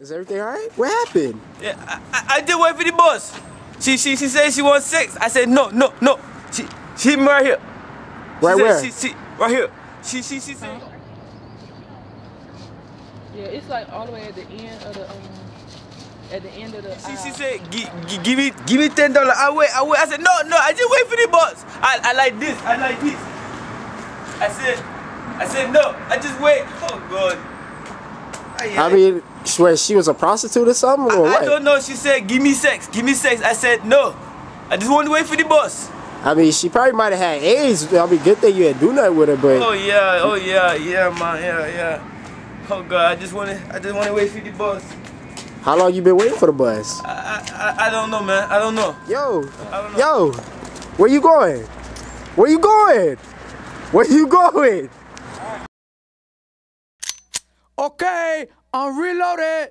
Is everything all right? What happened? Yeah, I, I, I did wait for the bus. She she she said she wants sex. I said no no no. She she hit me right here. She Right said where? She, she right here. She she she said. Yeah, it's like all the way at the end of the um, at the end of the. She, she said, gi, gi, give me, give me ten dollars. I wait, I wait. I said, no, no. I just wait for the bus. I, I like this. I like this. I said, I said no. I just wait. Oh God. I mean, swear she was a prostitute or something, or I, what? I don't know. She said, give me sex, give me sex. I said no. I just want to wait for the bus. I mean, she probably might have had AIDS. I mean, good thing you didn't do nothing with her, but Oh yeah, oh yeah, yeah, man, yeah, yeah. Oh God, I just want to, I just want to wait for the bus. how long you been waiting for the bus? I, I, I- I don't know, man. I don't know. Yo, I don't know. yo, where you going? Where you going? Where you going? Okay, I'm reloaded.